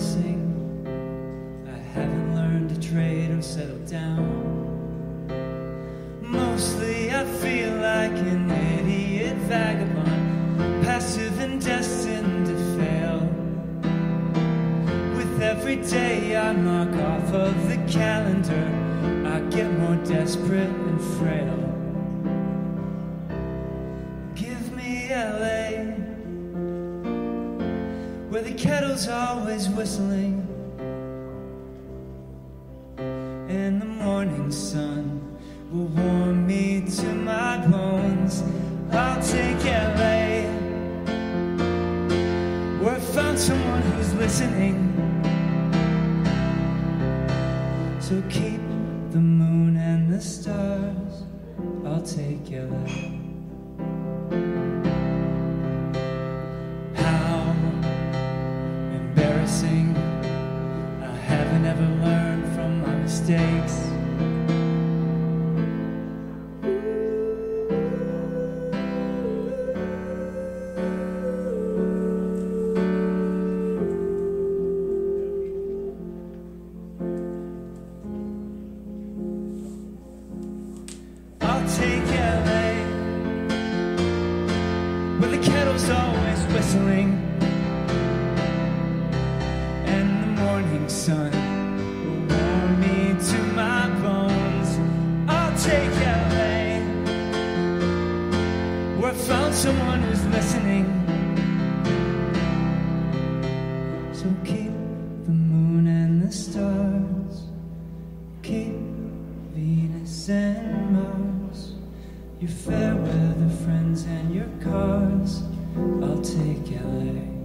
I haven't learned a trade or settled down. Mostly I feel like an idiot vagabond, passive and destined to fail. With every day I mark off of the calendar, I get more desperate and frail. Give me LA where the kettle's always whistling, and the morning sun will warm me to my bones. I'll take LA, where I found someone who's listening. So keep the moon and the stars. I'll take LA. I haven't learned from my mistakes. I'll take LA where the kettle's always whistling I found someone who's listening. So keep the moon and the stars, keep Venus and Mars, your fair weather friends and your cars. I'll take LA.